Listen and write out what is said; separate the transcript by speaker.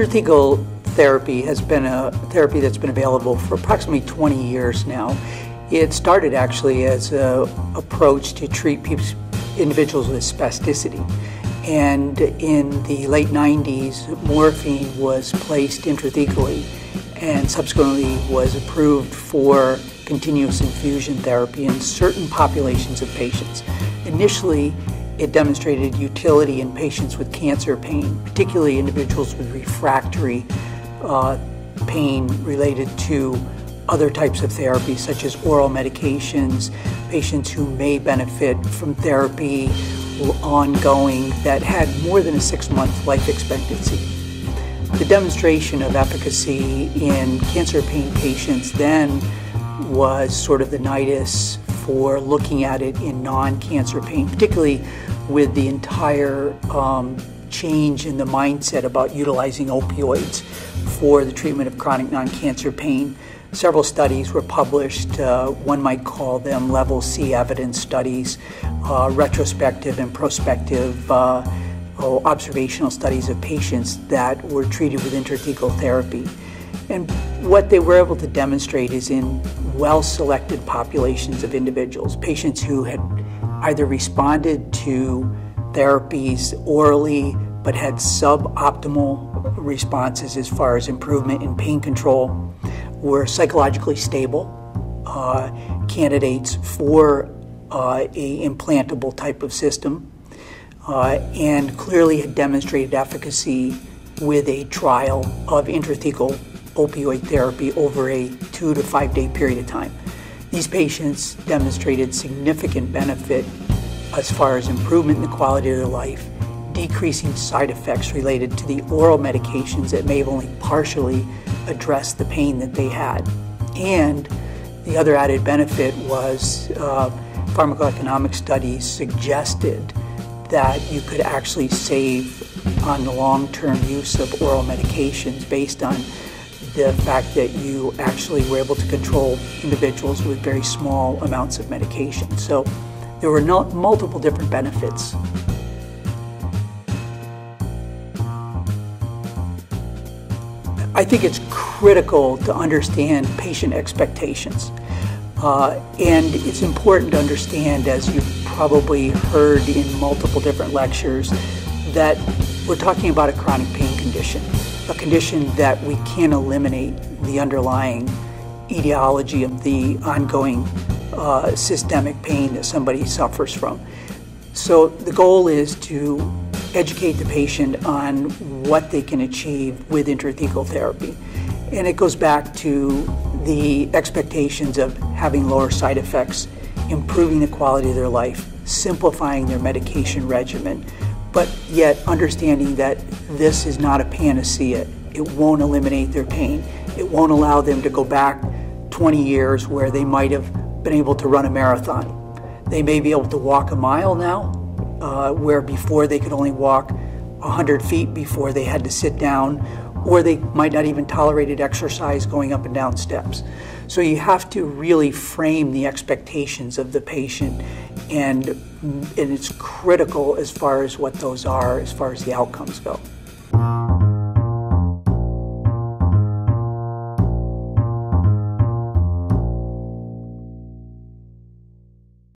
Speaker 1: Intrathecal therapy has been a therapy that's been available for approximately 20 years now. It started actually as an approach to treat individuals with spasticity. And in the late 90s, morphine was placed intrathecally and subsequently was approved for continuous infusion therapy in certain populations of patients. Initially, it demonstrated utility in patients with cancer pain, particularly individuals with refractory uh, pain related to other types of therapy, such as oral medications, patients who may benefit from therapy ongoing that had more than a six month life expectancy. The demonstration of efficacy in cancer pain patients then was sort of the nidus for looking at it in non cancer pain, particularly with the entire um, change in the mindset about utilizing opioids for the treatment of chronic non cancer pain. Several studies were published. Uh, one might call them level C evidence studies, uh, retrospective and prospective uh, observational studies of patients that were treated with intrathecal therapy. And what they were able to demonstrate is in well selected populations of individuals, patients who had either responded to therapies orally but had suboptimal responses as far as improvement in pain control, were psychologically stable uh, candidates for uh, a implantable type of system, uh, and clearly had demonstrated efficacy with a trial of intrathecal opioid therapy over a two to five day period of time. These patients demonstrated significant benefit as far as improvement in the quality of their life, decreasing side effects related to the oral medications that may have only partially addressed the pain that they had. And the other added benefit was uh, pharmacoeconomic studies suggested that you could actually save on the long term use of oral medications based on the fact that you actually were able to control individuals with very small amounts of medication. So there were no, multiple different benefits. I think it's critical to understand patient expectations. Uh, and it's important to understand, as you've probably heard in multiple different lectures, that we're talking about a chronic pain condition a condition that we can't eliminate the underlying etiology of the ongoing uh, systemic pain that somebody suffers from. So the goal is to educate the patient on what they can achieve with intrathecal therapy. And it goes back to the expectations of having lower side effects, improving the quality of their life, simplifying their medication regimen, but yet understanding that this is not a panacea. It won't eliminate their pain. It won't allow them to go back 20 years where they might have been able to run a marathon. They may be able to walk a mile now, uh, where before they could only walk 100 feet before they had to sit down, or they might not even tolerated exercise going up and down steps. So you have to really frame the expectations of the patient, and, and it's critical as far as what those are, as far as the outcomes go.